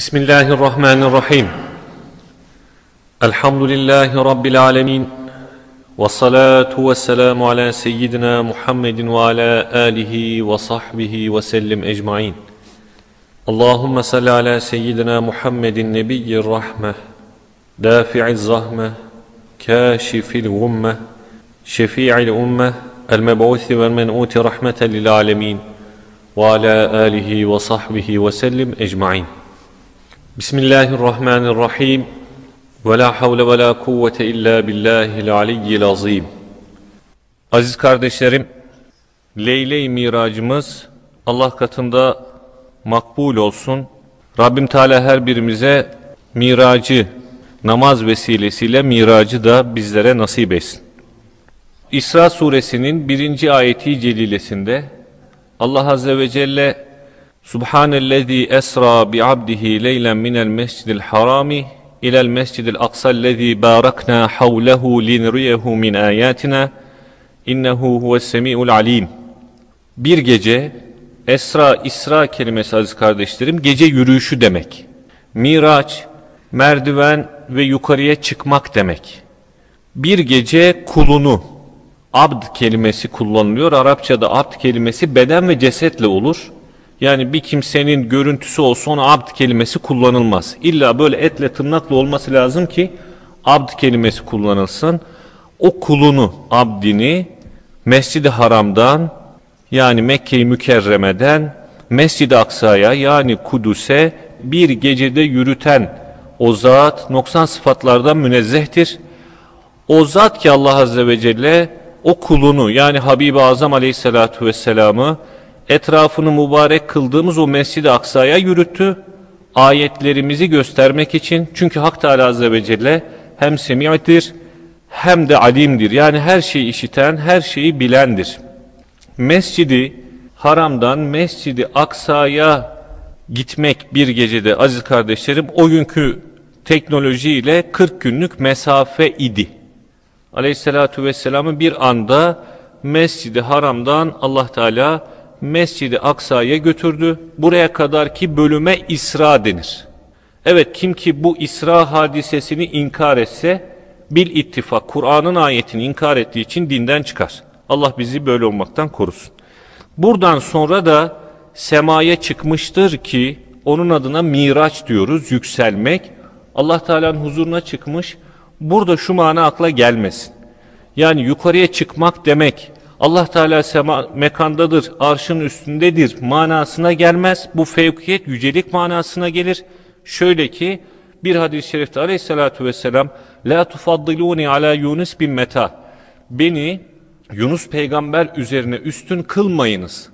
بسم الله الرحمن الرحيم. الحمد لله رب العالمين والصلاة والسلام على سيدنا محمد وعلى آله وصحبه وسلم أجمعين. اللهم صل على سيدنا محمد نبي الرحمة دافع الزهمة كاشف الغمة شفيع الأمة المبعوث والمنؤوت رحمة للعالمين وعلى آله وصحبه وسلم أجمعين. Bismillahirrahmanirrahim. Ve la havle ve la kuvvete illa billahil aliyyil azim. Aziz kardeşlerim, Leyle-i Miracımız Allah katında makbul olsun. Rabbim Teala her birimize miracı, namaz vesilesiyle miracı da bizlere nasip etsin. İsra suresinin birinci ayeti celilesinde Allah Azze ve Celle Subhanellezî esra bi abdihi leylen minel mescidil harami ilel mescidil aksallezî bâraknâ havlehu linriyehu min âyâtina innehu huves semî'ul alîm. Bir gece Esra, İsra kelimesi aziz kardeşlerim gece yürüyüşü demek. Miraç, merdiven ve yukarıya çıkmak demek. Bir gece kulunu, abd kelimesi kullanılıyor. Arapçada abd kelimesi beden ve cesetle olur. Yani bir kimsenin görüntüsü olsa ona abd kelimesi kullanılmaz. İlla böyle etle tırnakla olması lazım ki abd kelimesi kullanılsın. O kulunu, abdini Mescid-i Haram'dan yani Mekke-i Mükerreme'den Mescid-i Aksa'ya yani Kudüs'e bir gecede yürüten o zat noksan sıfatlardan münezzehtir. O zat ki Allah Azze ve Celle o kulunu yani Habib-i Azam Aleyhisselatü Vesselam'ı etrafını mübarek kıldığımız o Mescid-i Aksa'ya yürüttü. Ayetlerimizi göstermek için. Çünkü Hak Teala Azze ve Celle hem semi'dir hem de alimdir. Yani her şeyi işiten, her şeyi bilendir. Mescidi Haram'dan Mescidi Aksa'ya gitmek bir gecede aziz kardeşlerim o günkü teknolojiyle 40 günlük mesafe idi. Aleyhissalatu vesselam'ı bir anda Mescidi Haram'dan Allah Teala Mescidi Aksa'ya götürdü. Buraya kadar ki bölüme İsra denir. Evet kim ki bu İsra hadisesini inkar etse bil ittifak Kur'an'ın ayetini inkar ettiği için dinden çıkar. Allah bizi böyle olmaktan korusun. Buradan sonra da semaya çıkmıştır ki onun adına miraç diyoruz yükselmek. Allah Teala'nın huzuruna çıkmış. Burada şu mana akla gelmesin. Yani yukarıya çıkmak demek Allah Teala sema mekandadır, arşın üstündedir manasına gelmez. Bu fevkiyet, yücelik manasına gelir. Şöyle ki bir hadis-i şerifte aleyhissalatu vesselam La tufaddiluni ala Yunus bin meta Beni Yunus peygamber üzerine üstün kılmayınız.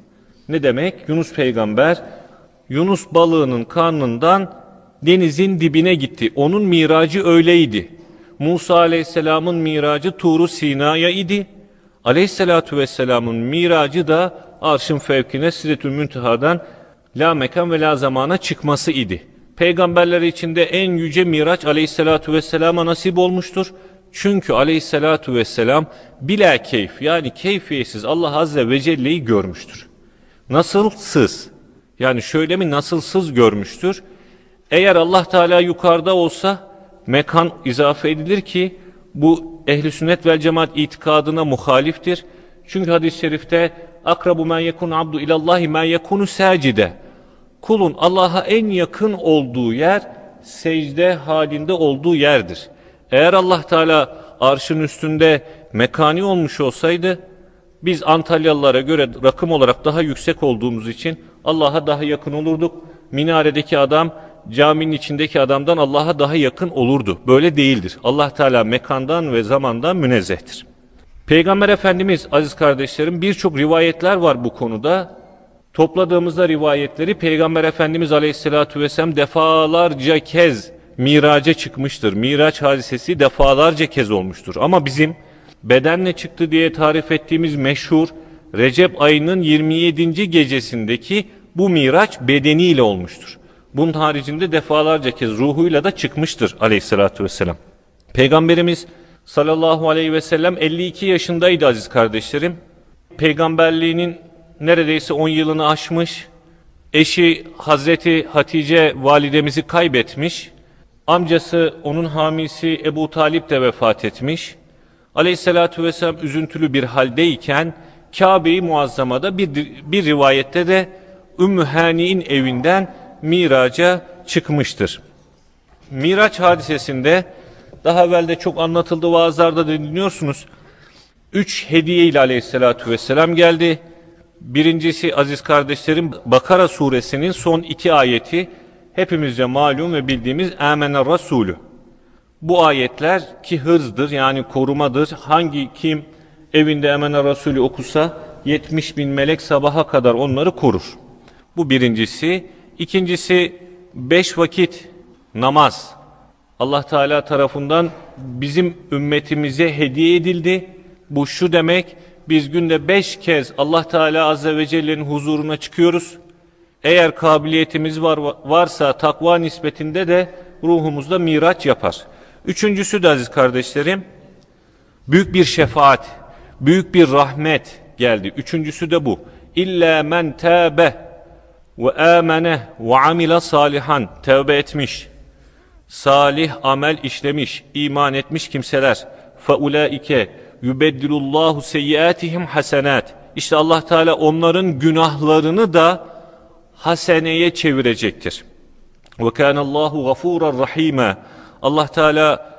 Ne demek? Yunus peygamber Yunus balığının karnından denizin dibine gitti. Onun miracı öyleydi. Musa aleyhisselamın miracı Turu Sina'ya idi. Aleyhissalatu vesselamın miracı da arşın fevkine Sidretül Münteha'dan la mekan ve la zamana çıkması idi. Peygamberler içinde en yüce miraç aleyhissalatu vesselama nasip olmuştur. Çünkü aleyhissalatu vesselam bila keyf yani keyfiyetsiz Allah Azze ve Celle'yi görmüştür. Nasılsız yani şöyle mi nasılsız görmüştür. Eğer Allah Teala yukarıda olsa mekan izafe edilir ki bu ehli sünnet vel cemaat itikadına muhaliftir. Çünkü hadis-i şerifte akrabu men yekun abdu ilallahi men yekunu sacide. Kulun Allah'a en yakın olduğu yer secde halinde olduğu yerdir. Eğer Allah Teala arşın üstünde mekani olmuş olsaydı biz Antalyalılara göre rakım olarak daha yüksek olduğumuz için Allah'a daha yakın olurduk. Minaredeki adam caminin içindeki adamdan Allah'a daha yakın olurdu. Böyle değildir. Allah Teala mekandan ve zamandan münezzehtir. Peygamber Efendimiz aziz kardeşlerim birçok rivayetler var bu konuda. Topladığımızda rivayetleri Peygamber Efendimiz Aleyhisselatü Vesselam defalarca kez miraca çıkmıştır. Miraç hadisesi defalarca kez olmuştur. Ama bizim bedenle çıktı diye tarif ettiğimiz meşhur Recep ayının 27. gecesindeki bu miraç bedeniyle olmuştur. Bunun haricinde defalarca kez ruhuyla da çıkmıştır aleyhissalatü vesselam. Peygamberimiz sallallahu aleyhi ve sellem 52 yaşındaydı aziz kardeşlerim. Peygamberliğinin neredeyse 10 yılını aşmış. Eşi Hazreti Hatice validemizi kaybetmiş. Amcası onun hamisi Ebu Talip de vefat etmiş. Aleyhissalatü vesselam üzüntülü bir haldeyken Kabe-i Muazzama'da bir, bir rivayette de Ümmü Hani'in evinden miraca çıkmıştır. Miraç hadisesinde daha evvel de çok anlatıldı vaazlarda da dinliyorsunuz. Üç hediye ile aleyhissalatü vesselam geldi. Birincisi aziz kardeşlerim Bakara suresinin son iki ayeti hepimizce malum ve bildiğimiz Âmene Rasulü. Bu ayetler ki hırzdır yani korumadır. Hangi kim evinde Emene Rasulü okusa 70 bin melek sabaha kadar onları korur. Bu birincisi. İkincisi beş vakit namaz. Allah Teala tarafından bizim ümmetimize hediye edildi. Bu şu demek biz günde beş kez Allah Teala Azze ve Celle'nin huzuruna çıkıyoruz. Eğer kabiliyetimiz var varsa takva nispetinde de ruhumuzda miraç yapar. Üçüncüsü de aziz kardeşlerim, büyük bir şefaat, büyük bir rahmet geldi. Üçüncüsü de bu. İlla men tâbe ve amene ve amile salihan tevbe etmiş salih amel işlemiş iman etmiş kimseler fe ulaike yubeddilullahu seyyiatihim hasenat işte Allah Teala onların günahlarını da haseneye çevirecektir. Ve kânallâhu gafûran rahîme. Allah Teala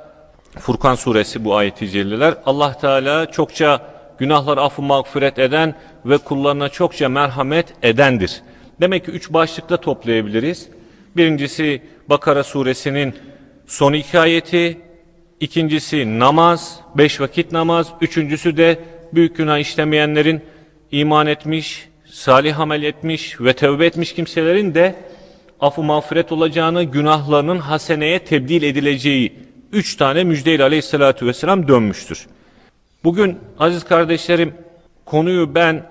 Furkan suresi bu ayeti celleler. Allah Teala çokça günahlar affı mağfiret eden ve kullarına çokça merhamet edendir. Demek ki üç başlıkta toplayabiliriz. Birincisi Bakara suresinin son iki ayeti, ikincisi namaz, beş vakit namaz, üçüncüsü de büyük günah işlemeyenlerin iman etmiş, salih amel etmiş ve tevbe etmiş kimselerin de affı mağfiret olacağını, günahlarının haseneye tebdil edileceği üç tane müjdeyle aleyhissalatü vesselam dönmüştür. Bugün aziz kardeşlerim konuyu ben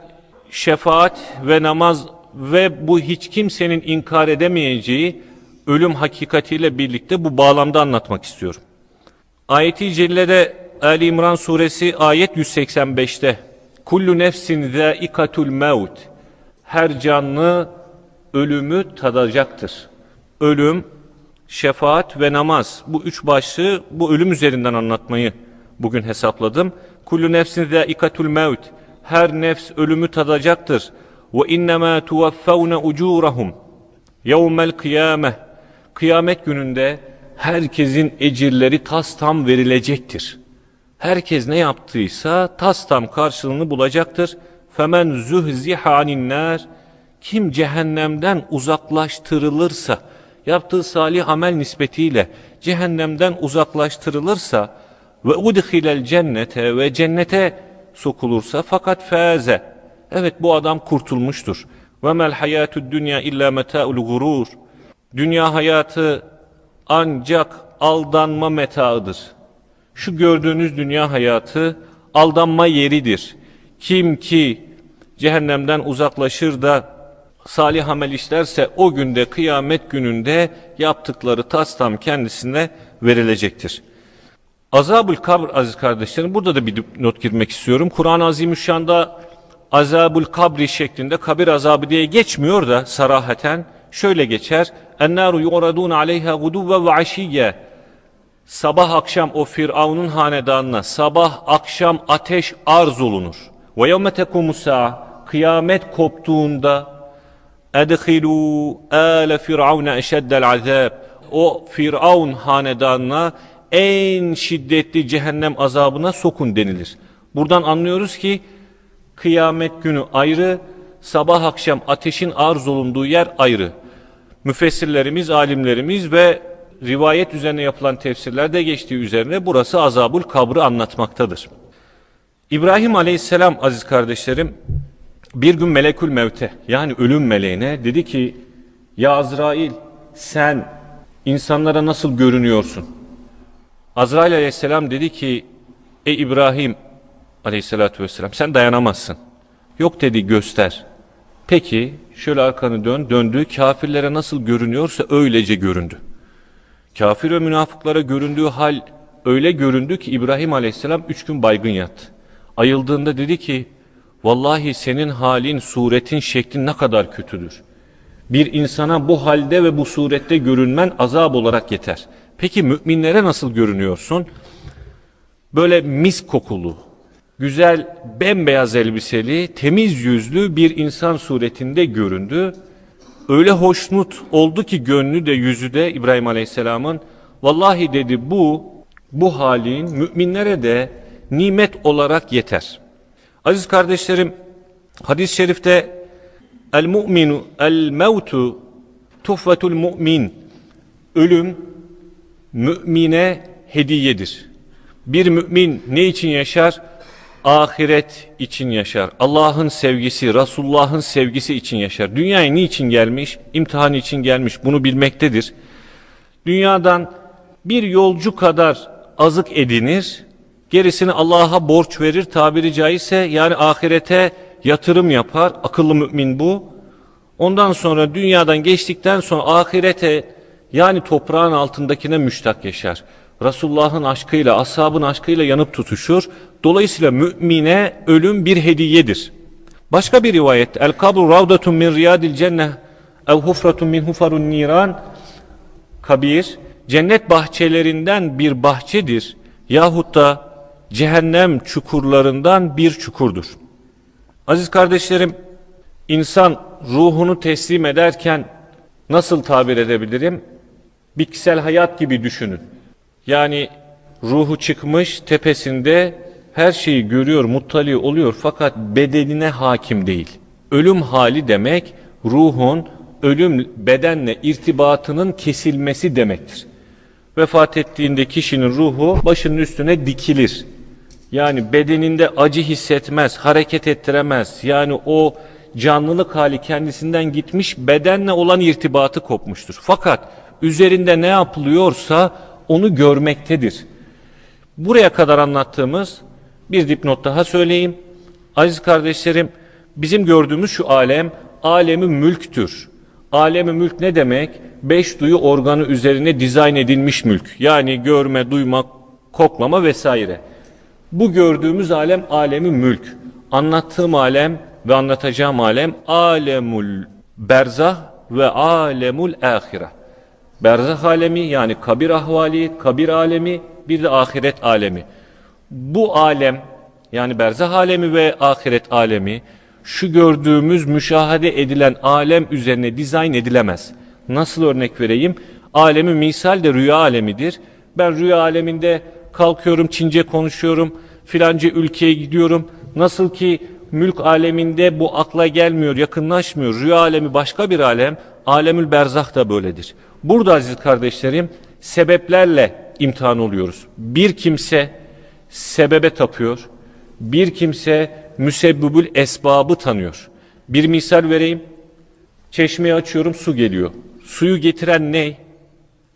şefaat ve namaz ve bu hiç kimsenin inkar edemeyeceği ölüm hakikatiyle birlikte bu bağlamda anlatmak istiyorum. Ayeti Celle'de Ali İmran suresi ayet 185'te Kullu nefsin zâikatul mevt Her canlı ölümü tadacaktır. Ölüm, şefaat ve namaz bu üç başlığı bu ölüm üzerinden anlatmayı bugün hesapladım. Kullu nefsin zâikatul mevt Her nefs ölümü tadacaktır. İnnemâ tuvaffavne ucûrahum yevmel kıyâmeh Kıyamet gününde herkesin ecirleri tas tam verilecektir. Herkes ne yaptıysa tas tam karşılığını bulacaktır. Femen zuhziha aninnar kim cehennemden uzaklaştırılırsa yaptığı salih amel nispetiyle cehennemden uzaklaştırılırsa ve udkhilel cennete ve cennete sokulursa fakat faze evet bu adam kurtulmuştur. Ve mel hayatud dünya illa meta'ul gurur. Dünya hayatı ancak aldanma metaıdır. Şu gördüğünüz dünya hayatı aldanma yeridir. Kim ki cehennemden uzaklaşır da salih amel işlerse o günde kıyamet gününde yaptıkları tas tam kendisine verilecektir. Azabül kabr aziz kardeşlerim burada da bir not girmek istiyorum. Kur'an-ı Azimüşşan'da azabül kabri şeklinde kabir azabı diye geçmiyor da sarahaten şöyle geçer. Ennâru yu'radûn aleyha guduvve ve aşiyye. Sabah akşam o Firavun'un hanedanına sabah akşam ateş arz olunur. Ve yevme tekumusâ kıyamet koptuğunda edhilû âle firavune eşeddel azab. O Firavun hanedanına en şiddetli cehennem azabına sokun denilir. Buradan anlıyoruz ki kıyamet günü ayrı, sabah akşam ateşin arz olunduğu yer ayrı. Müfessirlerimiz, alimlerimiz ve rivayet üzerine yapılan tefsirlerde geçtiği üzerine burası azabul kabrı anlatmaktadır. İbrahim aleyhisselam aziz kardeşlerim bir gün melekül mevte yani ölüm meleğine dedi ki ya Azrail sen insanlara nasıl görünüyorsun? Azrail aleyhisselam dedi ki ey İbrahim aleyhissalatü vesselam sen dayanamazsın. Yok dedi göster. Peki şöyle arkanı dön döndü kafirlere nasıl görünüyorsa öylece göründü. Kafir ve münafıklara göründüğü hal öyle göründü ki İbrahim aleyhisselam üç gün baygın yattı. Ayıldığında dedi ki vallahi senin halin suretin şeklin ne kadar kötüdür. Bir insana bu halde ve bu surette görünmen azap olarak yeter. Peki müminlere nasıl görünüyorsun? Böyle mis kokulu, güzel bembeyaz elbiseli, temiz yüzlü bir insan suretinde göründü. Öyle hoşnut oldu ki gönlü de yüzü de İbrahim Aleyhisselam'ın vallahi dedi bu bu halin müminlere de nimet olarak yeter. Aziz kardeşlerim hadis-i şerifte el mu'minu el mevtu tuhfetul mu'min ölüm mümine hediyedir. Bir mümin ne için yaşar? Ahiret için yaşar. Allah'ın sevgisi, Resulullah'ın sevgisi için yaşar. Dünyaya niçin gelmiş? İmtihan için gelmiş. Bunu bilmektedir. Dünyadan bir yolcu kadar azık edinir. Gerisini Allah'a borç verir tabiri caizse yani ahirete yatırım yapar. Akıllı mümin bu. Ondan sonra dünyadan geçtikten sonra ahirete yani toprağın altındakine müştak yaşar. Resulullah'ın aşkıyla, ashabın aşkıyla yanıp tutuşur. Dolayısıyla mümine ölüm bir hediyedir. Başka bir rivayet. El kabru ravdatun min riyadil cenneh ev hufratun min hufarun niran kabir cennet bahçelerinden bir bahçedir yahut da cehennem çukurlarından bir çukurdur. Aziz kardeşlerim, insan ruhunu teslim ederken nasıl tabir edebilirim? Bitkisel hayat gibi düşünün. Yani ruhu çıkmış tepesinde her şeyi görüyor, muttali oluyor fakat bedenine hakim değil. Ölüm hali demek ruhun ölüm bedenle irtibatının kesilmesi demektir. Vefat ettiğinde kişinin ruhu başının üstüne dikilir. Yani bedeninde acı hissetmez, hareket ettiremez. Yani o canlılık hali kendisinden gitmiş, bedenle olan irtibatı kopmuştur. Fakat üzerinde ne yapılıyorsa onu görmektedir. Buraya kadar anlattığımız bir dipnot daha söyleyeyim. Aziz kardeşlerim, bizim gördüğümüz şu alem, alemi mülktür. Alemi mülk ne demek? Beş duyu organı üzerine dizayn edilmiş mülk. Yani görme, duyma, koklama vesaire. Bu gördüğümüz alem alemi mülk. Anlattığım alem ve anlatacağım alem alemul berzah ve alemul ahire. Berzah alemi yani kabir ahvali, kabir alemi bir de ahiret alemi. Bu alem yani berzah alemi ve ahiret alemi şu gördüğümüz müşahede edilen alem üzerine dizayn edilemez. Nasıl örnek vereyim? Alemi misal de rüya alemidir. Ben rüya aleminde kalkıyorum Çince konuşuyorum filanca ülkeye gidiyorum. Nasıl ki mülk aleminde bu akla gelmiyor, yakınlaşmıyor. Rüya alemi başka bir alem, alemül berzah da böyledir. Burada aziz kardeşlerim sebeplerle imtihan oluyoruz. Bir kimse sebebe tapıyor, bir kimse müsebbübül esbabı tanıyor. Bir misal vereyim, çeşmeyi açıyorum su geliyor. Suyu getiren ne?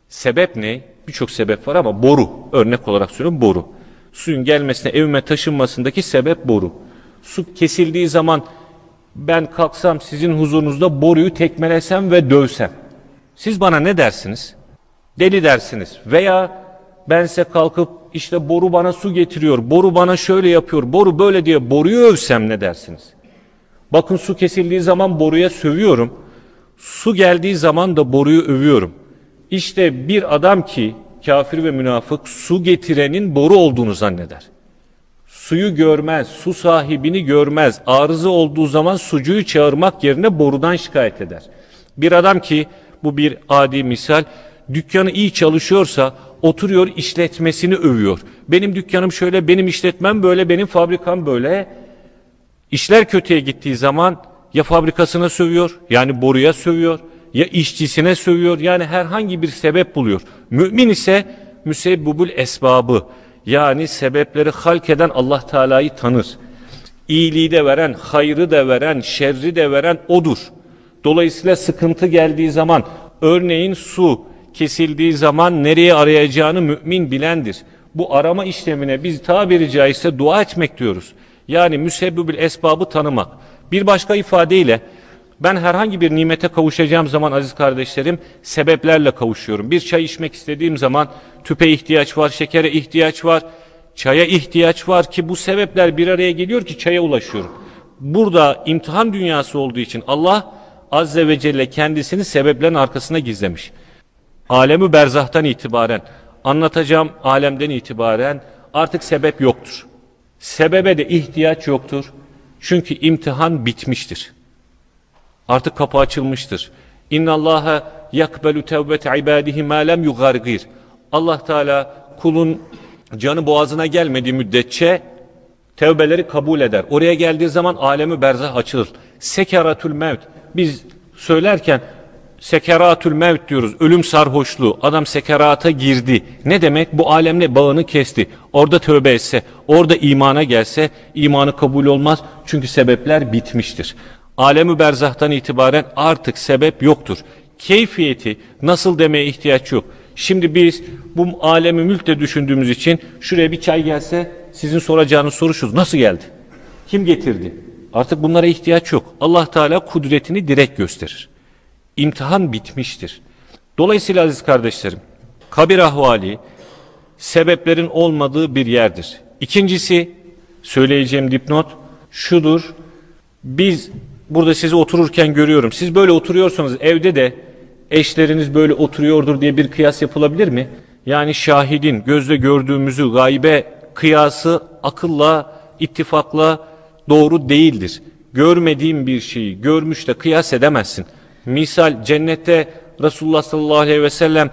Sebep ne? Birçok sebep var ama boru. Örnek olarak söylüyorum boru suyun gelmesine, evime taşınmasındaki sebep boru. Su kesildiği zaman ben kalksam sizin huzurunuzda boruyu tekmelesem ve dövsem. Siz bana ne dersiniz? Deli dersiniz. Veya bense kalkıp işte boru bana su getiriyor, boru bana şöyle yapıyor, boru böyle diye boruyu övsem ne dersiniz? Bakın su kesildiği zaman boruya sövüyorum. Su geldiği zaman da boruyu övüyorum. İşte bir adam ki kafir ve münafık su getirenin boru olduğunu zanneder. Suyu görmez, su sahibini görmez. Arızı olduğu zaman sucuyu çağırmak yerine borudan şikayet eder. Bir adam ki bu bir adi misal dükkanı iyi çalışıyorsa oturuyor işletmesini övüyor. Benim dükkanım şöyle, benim işletmem böyle, benim fabrikam böyle. İşler kötüye gittiği zaman ya fabrikasına sövüyor yani boruya sövüyor ya işçisine sövüyor yani herhangi bir sebep buluyor. Mümin ise müsebbubul esbabı yani sebepleri halk eden Allah Teala'yı tanır. İyiliği de veren, hayrı da veren, şerri de veren odur. Dolayısıyla sıkıntı geldiği zaman örneğin su kesildiği zaman nereye arayacağını mümin bilendir. Bu arama işlemine biz tabiri caizse dua etmek diyoruz. Yani müsebbibül esbabı tanımak. Bir başka ifadeyle ben herhangi bir nimete kavuşacağım zaman aziz kardeşlerim sebeplerle kavuşuyorum. Bir çay içmek istediğim zaman tüpe ihtiyaç var, şekere ihtiyaç var, çaya ihtiyaç var ki bu sebepler bir araya geliyor ki çaya ulaşıyorum. Burada imtihan dünyası olduğu için Allah Azze ve Celle kendisini sebeplerin arkasına gizlemiş. Alemi berzahtan itibaren, anlatacağım alemden itibaren artık sebep yoktur. Sebebe de ihtiyaç yoktur. Çünkü imtihan bitmiştir. Artık kapı açılmıştır. İnna Allaha yakbelu tevbete ibadihi ma lem yugargir. Allah Teala kulun canı boğazına gelmediği müddetçe tevbeleri kabul eder. Oraya geldiği zaman alemi berzah açılır. Sekeratül mevt. Biz söylerken sekeratül mevt diyoruz. Ölüm sarhoşluğu. Adam sekerata girdi. Ne demek? Bu alemle bağını kesti. Orada tövbe etse, orada imana gelse imanı kabul olmaz. Çünkü sebepler bitmiştir. Alemi berzahtan itibaren artık sebep yoktur. Keyfiyeti nasıl demeye ihtiyaç yok. Şimdi biz bu alemi mülkte düşündüğümüz için şuraya bir çay gelse sizin soracağınız soru şu. Nasıl geldi? Kim getirdi? Artık bunlara ihtiyaç yok. Allah Teala kudretini direkt gösterir. İmtihan bitmiştir. Dolayısıyla aziz kardeşlerim, kabir ahvali sebeplerin olmadığı bir yerdir. İkincisi, söyleyeceğim dipnot şudur. Biz burada sizi otururken görüyorum. Siz böyle oturuyorsanız evde de eşleriniz böyle oturuyordur diye bir kıyas yapılabilir mi? Yani şahidin gözle gördüğümüzü gaybe kıyası akılla, ittifakla doğru değildir. Görmediğin bir şeyi görmüş de kıyas edemezsin. Misal cennette Resulullah sallallahu aleyhi ve sellem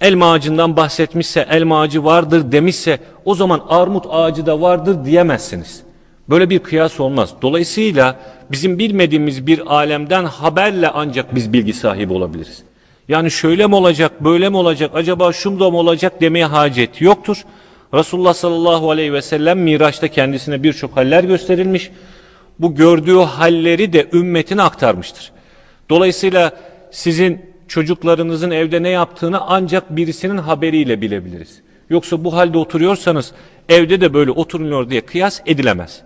elma ağacından bahsetmişse, elma ağacı vardır demişse o zaman armut ağacı da vardır diyemezsiniz. Böyle bir kıyas olmaz. Dolayısıyla bizim bilmediğimiz bir alemden haberle ancak biz bilgi sahibi olabiliriz. Yani şöyle mi olacak, böyle mi olacak, acaba şu da mı olacak demeye hacet yoktur. Resulullah sallallahu aleyhi ve sellem Miraç'ta kendisine birçok haller gösterilmiş. Bu gördüğü halleri de ümmetine aktarmıştır. Dolayısıyla sizin çocuklarınızın evde ne yaptığını ancak birisinin haberiyle bilebiliriz. Yoksa bu halde oturuyorsanız evde de böyle oturuyor diye kıyas edilemez.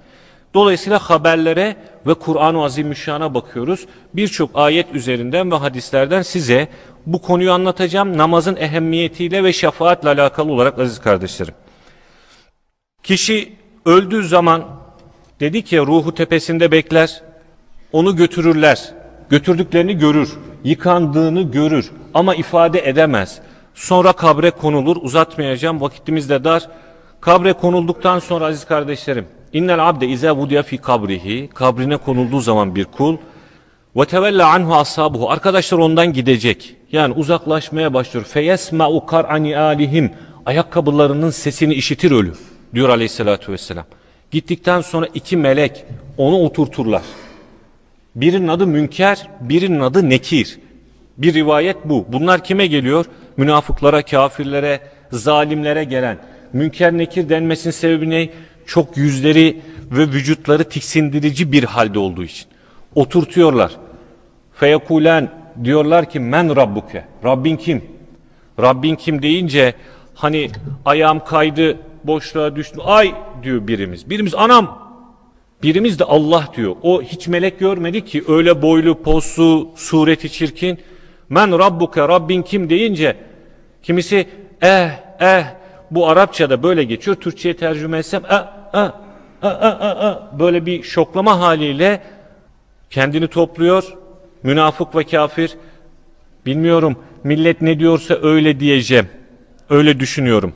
Dolayısıyla haberlere ve Kur'an-ı Azimüşşan'a bakıyoruz. Birçok ayet üzerinden ve hadislerden size bu konuyu anlatacağım. Namazın ehemmiyetiyle ve şefaatle alakalı olarak aziz kardeşlerim. Kişi öldüğü zaman dedik ya ruhu tepesinde bekler. Onu götürürler. Götürdüklerini görür. Yıkandığını görür. Ama ifade edemez. Sonra kabre konulur. Uzatmayacağım. Vakitimiz de dar. Kabre konulduktan sonra aziz kardeşlerim. İnnel abde izâ vudiya fi kabrihi. Kabrine konulduğu zaman bir kul. Ve tevella anhu ashabuhu. Arkadaşlar ondan gidecek. Yani uzaklaşmaya başlıyor. Feyesma'u kar'ani alihim. Ayakkabılarının sesini işitir ölü. Diyor aleyhissalatü vesselam. Gittikten sonra iki melek onu oturturlar. Birinin adı Münker, birinin adı Nekir. Bir rivayet bu. Bunlar kime geliyor? Münafıklara, kafirlere, zalimlere gelen. Münker Nekir denmesinin sebebi ne? Çok yüzleri ve vücutları tiksindirici bir halde olduğu için. Oturtuyorlar. Feyekulen diyorlar ki men rabbuke. Rabbin kim? Rabbin kim deyince hani ayağım kaydı boşluğa düştüm. Ay diyor birimiz. Birimiz anam. Birimiz de Allah diyor. O hiç melek görmedi ki öyle boylu, poslu, sureti çirkin. Men rabbuke, Rabbin kim deyince kimisi eh eh bu Arapçada böyle geçiyor. Türkçe'ye tercüme etsem eh eh eh eh eh eh böyle bir şoklama haliyle kendini topluyor. Münafık ve kafir bilmiyorum millet ne diyorsa öyle diyeceğim. Öyle düşünüyorum.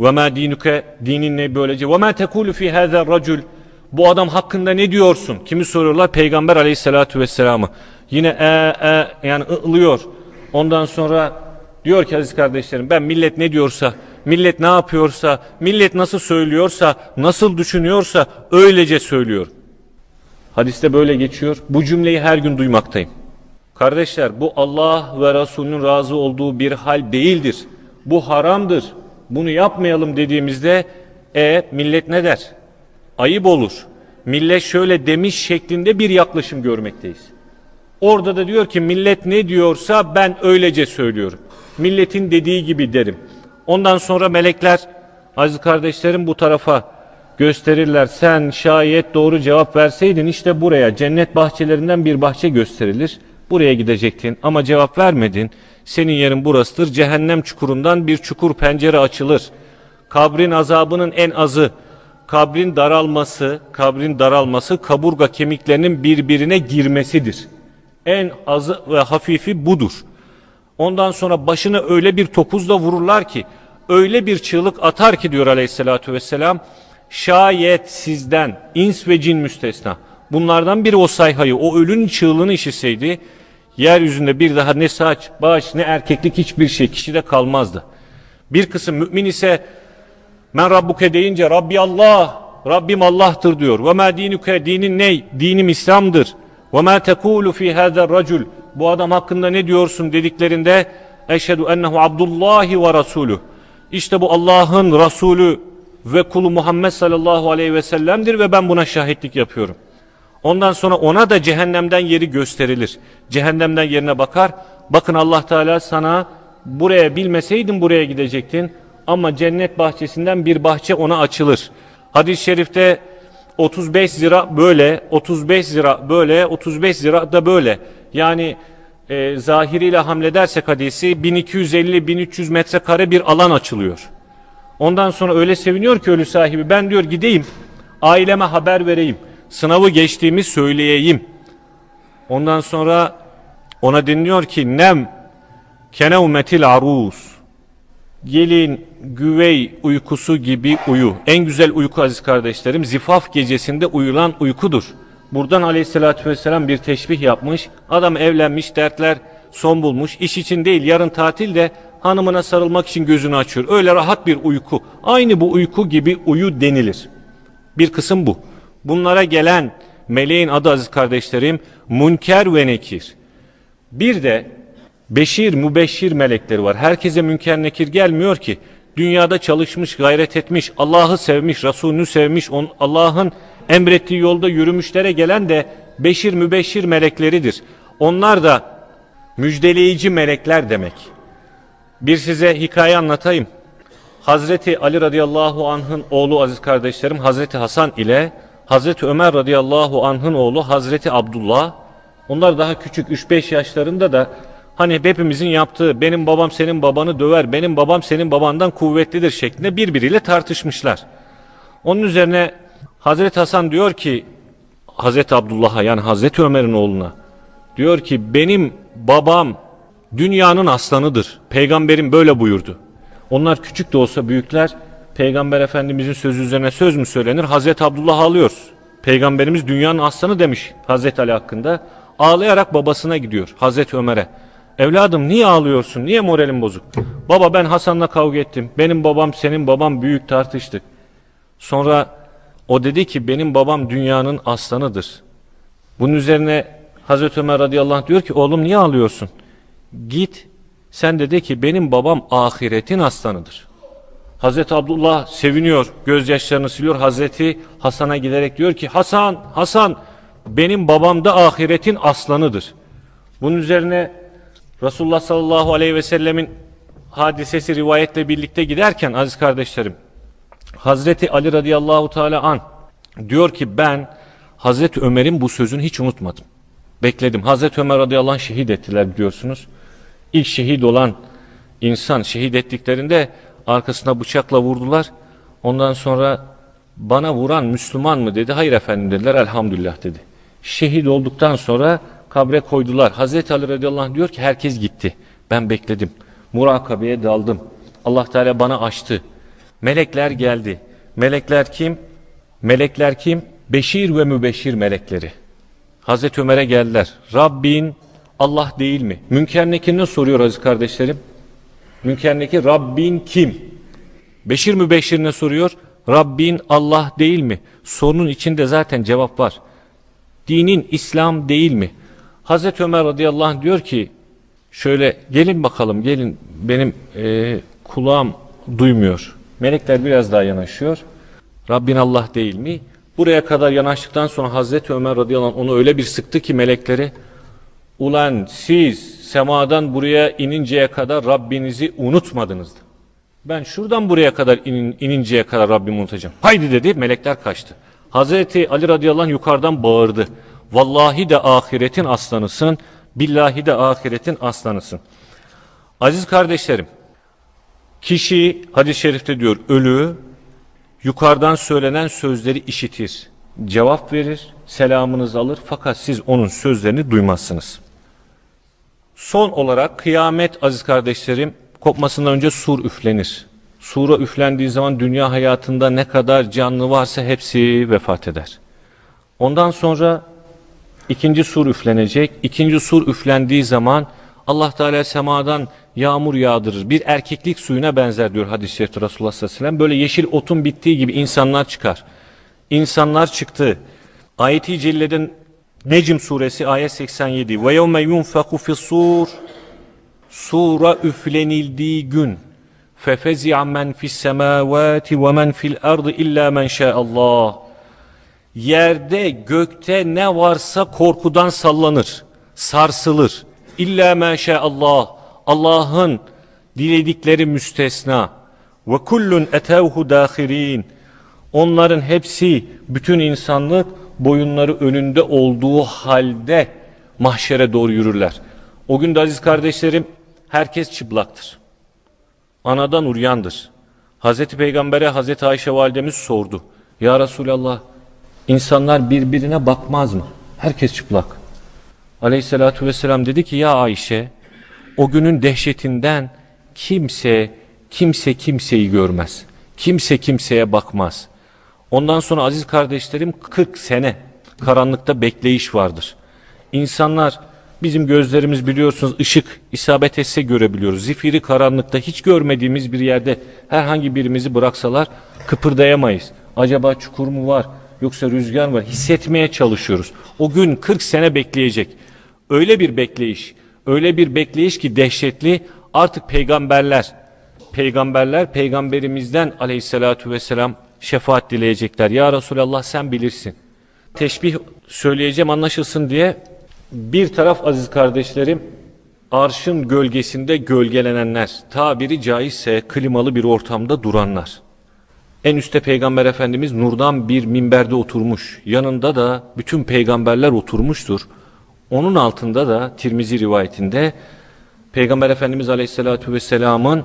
Ve ma dinuke dinin ne böylece. Ve ma tekulu fi hâzâ racul bu adam hakkında ne diyorsun? Kimi soruyorlar? Peygamber aleyhissalatü vesselam'ı. Yine e, e, yani ılıyor. Ondan sonra diyor ki aziz kardeşlerim ben millet ne diyorsa, millet ne yapıyorsa, millet nasıl söylüyorsa, nasıl düşünüyorsa öylece söylüyor. Hadiste böyle geçiyor. Bu cümleyi her gün duymaktayım. Kardeşler bu Allah ve Resulünün razı olduğu bir hal değildir. Bu haramdır. Bunu yapmayalım dediğimizde e millet ne der? ayıp olur. Millet şöyle demiş şeklinde bir yaklaşım görmekteyiz. Orada da diyor ki millet ne diyorsa ben öylece söylüyorum. Milletin dediği gibi derim. Ondan sonra melekler aziz kardeşlerim bu tarafa gösterirler. Sen şayet doğru cevap verseydin işte buraya cennet bahçelerinden bir bahçe gösterilir. Buraya gidecektin ama cevap vermedin. Senin yerin burasıdır. Cehennem çukurundan bir çukur pencere açılır. Kabrin azabının en azı kabrin daralması, kabrin daralması kaburga kemiklerinin birbirine girmesidir. En azı ve hafifi budur. Ondan sonra başına öyle bir topuzla vururlar ki öyle bir çığlık atar ki diyor aleyhissalatü vesselam şayet sizden ins ve cin müstesna bunlardan biri o sayhayı o ölünün çığlığını işitseydi yeryüzünde bir daha ne saç baş ne erkeklik hiçbir şey kişide kalmazdı. Bir kısım mümin ise men rabbuke deyince Rabbi Allah Rabbim Allah'tır diyor. Ve ma dinuke dinin ne? Dinim İslam'dır. Ve ma tekulu fi hâzer racul. Bu adam hakkında ne diyorsun dediklerinde eşhedü ennehu abdullahi ve rasuluh. İşte bu Allah'ın Resulü ve kulu Muhammed sallallahu aleyhi ve sellem'dir ve ben buna şahitlik yapıyorum. Ondan sonra ona da cehennemden yeri gösterilir. Cehennemden yerine bakar. Bakın Allah Teala sana buraya bilmeseydin buraya gidecektin. Ama cennet bahçesinden bir bahçe ona açılır. Hadis-i şerifte 35 lira böyle, 35 lira böyle, 35 lira da böyle. Yani e, zahiriyle hamledersek hadisi 1250-1300 metrekare bir alan açılıyor. Ondan sonra öyle seviniyor ki ölü sahibi ben diyor gideyim aileme haber vereyim. Sınavı geçtiğimi söyleyeyim. Ondan sonra ona deniliyor ki nem kenevmetil arus gelin güvey uykusu gibi uyu. En güzel uyku aziz kardeşlerim zifaf gecesinde uyulan uykudur. Buradan aleyhissalatü vesselam bir teşbih yapmış. Adam evlenmiş dertler son bulmuş. İş için değil yarın tatilde hanımına sarılmak için gözünü açıyor. Öyle rahat bir uyku. Aynı bu uyku gibi uyu denilir. Bir kısım bu. Bunlara gelen meleğin adı aziz kardeşlerim Munker ve Nekir. Bir de beşir mübeşşir melekleri var. Herkese münker nekir gelmiyor ki. Dünyada çalışmış, gayret etmiş, Allah'ı sevmiş, Resulünü sevmiş, Allah'ın emrettiği yolda yürümüşlere gelen de beşir mübeşşir melekleridir. Onlar da müjdeleyici melekler demek. Bir size hikaye anlatayım. Hazreti Ali radıyallahu anh'ın oğlu aziz kardeşlerim Hazreti Hasan ile Hazreti Ömer radıyallahu anh'ın oğlu Hazreti Abdullah onlar daha küçük 3-5 yaşlarında da hani hepimizin yaptığı benim babam senin babanı döver benim babam senin babandan kuvvetlidir şeklinde birbiriyle tartışmışlar. Onun üzerine Hazreti Hasan diyor ki Hazreti Abdullah'a yani Hazreti Ömer'in oğluna diyor ki benim babam dünyanın aslanıdır. Peygamberim böyle buyurdu. Onlar küçük de olsa büyükler Peygamber Efendimizin sözü üzerine söz mü söylenir? Hazreti Abdullah ağlıyor. Peygamberimiz dünyanın aslanı demiş Hazreti Ali hakkında. Ağlayarak babasına gidiyor Hazreti Ömer'e. Evladım niye ağlıyorsun? Niye moralin bozuk? Baba ben Hasan'la kavga ettim. Benim babam senin babam büyük tartıştık. Sonra o dedi ki benim babam dünyanın aslanıdır. Bunun üzerine Hazreti Ömer radıyallahu anh diyor ki oğlum niye ağlıyorsun? Git sen dedi ki benim babam ahiretin aslanıdır. Hazreti Abdullah seviniyor, gözyaşlarını siliyor. Hazreti Hasan'a giderek diyor ki Hasan, Hasan benim babam da ahiretin aslanıdır. Bunun üzerine Resulullah sallallahu aleyhi ve sellemin hadisesi rivayetle birlikte giderken aziz kardeşlerim Hazreti Ali radıyallahu teala an diyor ki ben Hazreti Ömer'in bu sözünü hiç unutmadım. Bekledim. Hazreti Ömer radıyallahu anh şehit ettiler biliyorsunuz. İlk şehit olan insan şehit ettiklerinde arkasına bıçakla vurdular. Ondan sonra bana vuran Müslüman mı dedi. Hayır efendim dediler elhamdülillah dedi. Şehit olduktan sonra kabre koydular. Hazreti Ali radıyallahu anh diyor ki herkes gitti. Ben bekledim. Murakabeye daldım. Allah Teala bana açtı. Melekler geldi. Melekler kim? Melekler kim? Beşir ve mübeşir melekleri. Hazreti Ömer'e geldiler. Rabbin Allah değil mi? Münker Nekir'ine soruyor aziz kardeşlerim. Münker Nekir Rabbin kim? Beşir mübeşirine soruyor. Rabbin Allah değil mi? Sorunun içinde zaten cevap var. Dinin İslam değil mi? Hazreti Ömer radıyallahu anh diyor ki şöyle gelin bakalım gelin benim e, kulağım duymuyor. Melekler biraz daha yanaşıyor. Rabbin Allah değil mi? Buraya kadar yanaştıktan sonra Hazreti Ömer radıyallahu anh onu öyle bir sıktı ki melekleri ulan siz semadan buraya ininceye kadar Rabbinizi unutmadınız. Ben şuradan buraya kadar inin, ininceye kadar Rabbimi unutacağım. Haydi dedi melekler kaçtı. Hazreti Ali radıyallahu anh yukarıdan bağırdı. Vallahi de ahiretin aslanısın, billahi de ahiretin aslanısın. Aziz kardeşlerim, kişi hadis-i şerifte diyor ölü yukarıdan söylenen sözleri işitir, cevap verir, selamınızı alır fakat siz onun sözlerini duymazsınız. Son olarak kıyamet aziz kardeşlerim kopmasından önce sur üflenir. Sura üflendiği zaman dünya hayatında ne kadar canlı varsa hepsi vefat eder. Ondan sonra ikinci sur üflenecek. İkinci sur üflendiği zaman Allah Teala semadan yağmur yağdırır. Bir erkeklik suyuna benzer diyor hadis-i şerifte Resulullah sallallahu aleyhi ve sellem. Böyle yeşil otun bittiği gibi insanlar çıkar. İnsanlar çıktı. Ayet-i Celle'den Necm suresi ayet 87. Ve yevme yunfaku fis-sur Sura üflenildiği gün fefezi'a men fis semavati ve men fil ardı illa men Allah. Yerde gökte ne varsa korkudan sallanır, sarsılır. İlla men Allah. Allah'ın diledikleri müstesna. Ve kullun etevhu dahirin. Onların hepsi bütün insanlık boyunları önünde olduğu halde mahşere doğru yürürler. O gün de aziz kardeşlerim herkes çıplaktır. Anadan uryandır. Hazreti Peygamber'e Hazreti Ayşe validemiz sordu. Ya Resulallah insanlar birbirine bakmaz mı? Herkes çıplak. Aleyhissalatü vesselam dedi ki ya Ayşe o günün dehşetinden kimse kimse kimseyi görmez. Kimse kimseye bakmaz. Ondan sonra aziz kardeşlerim 40 sene karanlıkta bekleyiş vardır. İnsanlar bizim gözlerimiz biliyorsunuz ışık isabet etse görebiliyoruz. Zifiri karanlıkta hiç görmediğimiz bir yerde herhangi birimizi bıraksalar kıpırdayamayız. Acaba çukur mu var yoksa rüzgar mı var hissetmeye çalışıyoruz. O gün 40 sene bekleyecek. Öyle bir bekleyiş, öyle bir bekleyiş ki dehşetli artık peygamberler, peygamberler peygamberimizden aleyhissalatu vesselam şefaat dileyecekler. Ya Resulallah sen bilirsin. Teşbih söyleyeceğim anlaşılsın diye bir taraf aziz kardeşlerim arşın gölgesinde gölgelenenler tabiri caizse klimalı bir ortamda duranlar. En üstte peygamber efendimiz nurdan bir minberde oturmuş. Yanında da bütün peygamberler oturmuştur. Onun altında da Tirmizi rivayetinde Peygamber Efendimiz Aleyhisselatü Vesselam'ın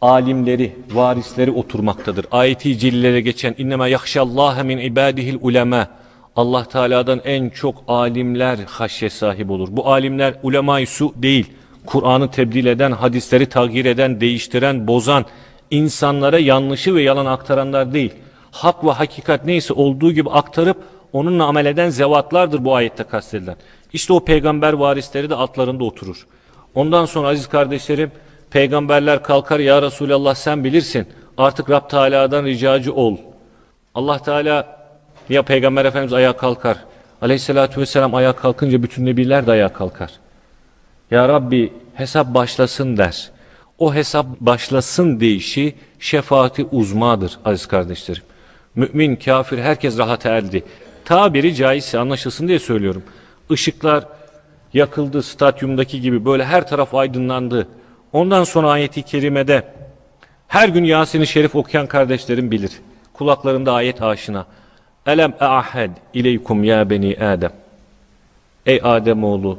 alimleri, varisleri oturmaktadır. Ayeti cillelere geçen innema yahşallâhe min ibadihil ulema. Allah Teala'dan en çok alimler haşye sahip olur. Bu alimler ulemayı su değil. Kur'an'ı tebdil eden, hadisleri tagir eden, değiştiren, bozan, insanlara yanlışı ve yalan aktaranlar değil. Hak ve hakikat neyse olduğu gibi aktarıp onunla amel eden zevatlardır bu ayette kastedilen. İşte o peygamber varisleri de altlarında oturur. Ondan sonra aziz kardeşlerim peygamberler kalkar ya Resulallah sen bilirsin artık Rab Teala'dan ricacı ol. Allah Teala ya peygamber efendimiz ayağa kalkar. Aleyhissalatü vesselam ayağa kalkınca bütün nebiler de ayağa kalkar. Ya Rabbi hesap başlasın der. O hesap başlasın deyişi şefaati uzmadır aziz kardeşlerim. Mümin, kafir herkes rahat erdi. Tabiri caizse anlaşılsın diye söylüyorum. Işıklar yakıldı stadyumdaki gibi böyle her taraf aydınlandı. Ondan sonra ayeti kerimede her gün Yasin-i Şerif okuyan kardeşlerim bilir. Kulaklarında ayet aşina. Elem e'ahed ileykum ya beni Adem. Ey Adem oğlu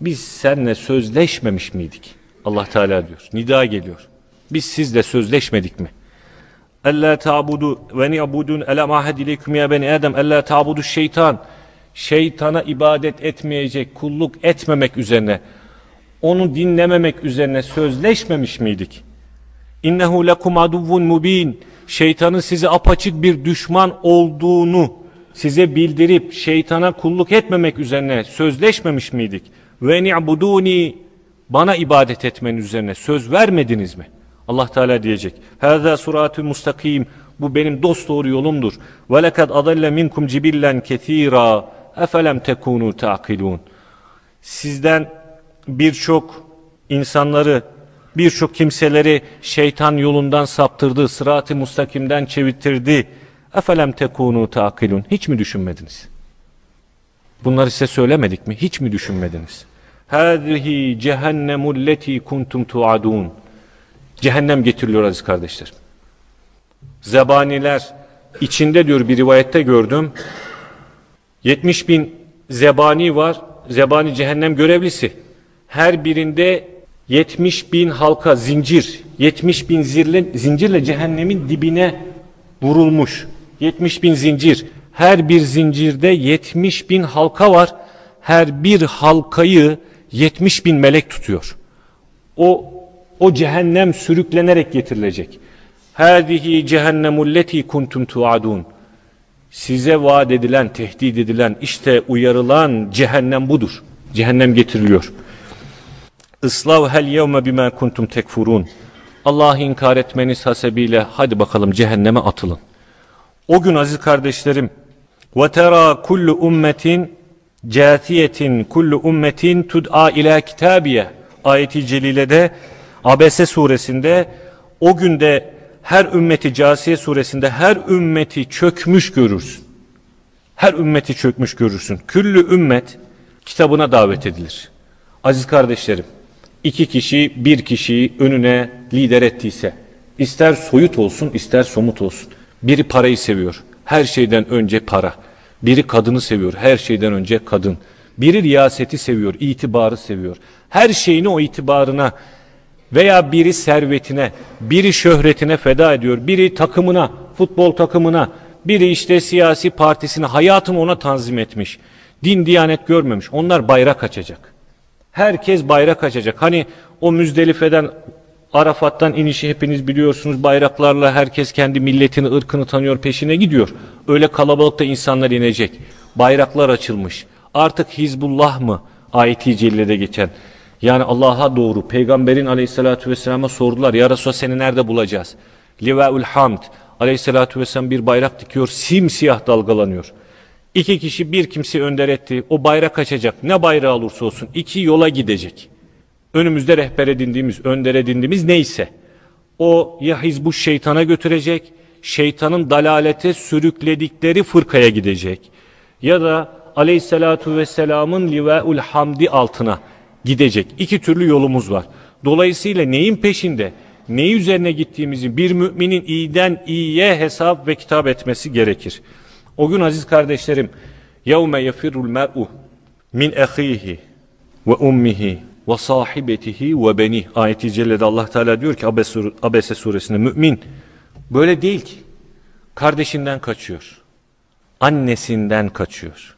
biz seninle sözleşmemiş miydik? Allah Teala diyor. Nida geliyor. Biz sizle sözleşmedik mi? Ella ta'budu ve ni'budun elem ahed ileykum ya beni Adem. Ella ta'budu şeytan şeytana ibadet etmeyecek, kulluk etmemek üzerine, onu dinlememek üzerine sözleşmemiş miydik? İnnehu lekum aduvvun mubin. Şeytanın size apaçık bir düşman olduğunu size bildirip şeytana kulluk etmemek üzerine sözleşmemiş miydik? Ve ni'buduni bana ibadet etmen üzerine söz vermediniz mi? Allah Teala diyecek. Hâzâ suratü mustakim. Bu benim dost doğru yolumdur. Ve lekad adalle minkum cibillen kethîrâ. Efelem tekunu ta'kilun. Sizden birçok insanları, birçok kimseleri şeytan yolundan saptırdı, sırat-ı mustakimden çevirtirdi. Efelem tekunu ta'kilun. Hiç mi düşünmediniz? Bunları size söylemedik mi? Hiç mi düşünmediniz? Hâzihi cehennemul leti kuntum tuadun. Cehennem getiriliyor aziz kardeşler. Zebaniler içinde diyor bir rivayette gördüm. 70 bin zebani var. Zebani cehennem görevlisi. Her birinde 70 bin halka zincir, 70 bin zirle, zincirle cehennemin dibine vurulmuş. 70 bin zincir. Her bir zincirde 70 bin halka var. Her bir halkayı 70 bin melek tutuyor. O o cehennem sürüklenerek getirilecek. Hâzihi cehennemulleti kuntum tuadun. Size vaat edilen, tehdit edilen, işte uyarılan cehennem budur. Cehennem getiriliyor. Islav hel yevme bima kuntum tekfurun. Allah'ı inkar etmeniz hasebiyle hadi bakalım cehenneme atılın. O gün aziz kardeşlerim ve tera kullu ummetin catiyetin kullu ummetin tud'a ila kitabiye ayeti celilede Abese suresinde o günde her ümmeti Casiye suresinde her ümmeti çökmüş görürsün. Her ümmeti çökmüş görürsün. Küllü ümmet kitabına davet edilir. Aziz kardeşlerim, iki kişi bir kişiyi önüne lider ettiyse, ister soyut olsun ister somut olsun. Biri parayı seviyor, her şeyden önce para. Biri kadını seviyor, her şeyden önce kadın. Biri riyaseti seviyor, itibarı seviyor. Her şeyini o itibarına veya biri servetine, biri şöhretine feda ediyor, biri takımına, futbol takımına, biri işte siyasi partisine hayatını ona tanzim etmiş. Din diyanet görmemiş. Onlar bayrak açacak. Herkes bayrak açacak. Hani o Müzdelife'den Arafat'tan inişi hepiniz biliyorsunuz. Bayraklarla herkes kendi milletini, ırkını tanıyor, peşine gidiyor. Öyle kalabalıkta insanlar inecek. Bayraklar açılmış. Artık Hizbullah mı? Ayet-i Celle'de geçen. Yani Allah'a doğru peygamberin aleyhissalatü vesselam'a sordular. Ya Resulallah seni nerede bulacağız? Livaül Hamd aleyhissalatü vesselam bir bayrak dikiyor. Simsiyah dalgalanıyor. İki kişi bir kimse önder etti. O bayrak açacak. Ne bayrağı olursa olsun iki yola gidecek. Önümüzde rehber edindiğimiz, önder edindiğimiz neyse. O ya hizbu şeytana götürecek, şeytanın dalalete sürükledikleri fırkaya gidecek. Ya da aleyhissalatu vesselamın livaül hamdi altına gidecek. İki türlü yolumuz var. Dolayısıyla neyin peşinde, neyi üzerine gittiğimizi bir müminin iyiden iyiye hesap ve kitap etmesi gerekir. O gün aziz kardeşlerim yevme yefirul mer'u min ehihi ve ummihi ve sahibetihi ve benih ayeti cellede Allah Teala diyor ki Abese suresinde mümin böyle değil ki. Kardeşinden kaçıyor annesinden kaçıyor